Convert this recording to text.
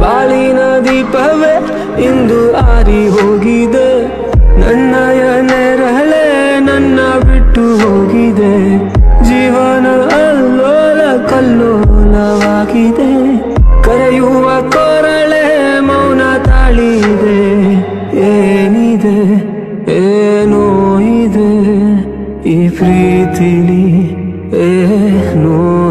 ಬಾಳಿನ ದೀಪವೇ ಇಂದು ಆರಿ ಹೋಗಿದೆ. ನನ್ನ ನೆರಳೆ ನನ್ನ ಬಿಟ್ಟು ಹೋಗಿದೆ. ಜೀವನ ಅಲ್ಲೋಲ ಕಲ್ಲೋಲವಾಗಿದೆ. ಕರೆಯುವ ಕೊರಳೆ ಮೌನ ತಾಳಿದೆ. ಏನಿದೆ? ಏನೋ ಇದೆ. ಈ ಪ್ರೀತಿಲಿ ಏನೋ